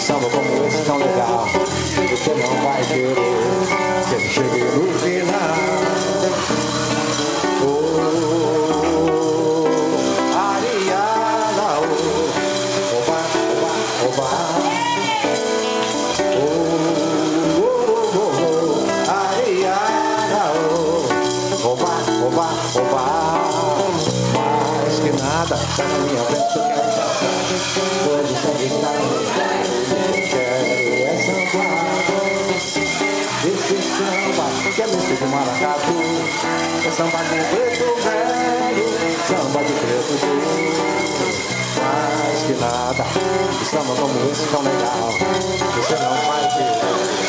samba como esse tão legal. Você não vai querer ser chegando Minha eu quero Hoje o sangue tá Quero é samba Esse samba que é misto de maracatu É samba com preto velho Samba de preto velho mais que nada O samba como esse tão legal. Você não vai ter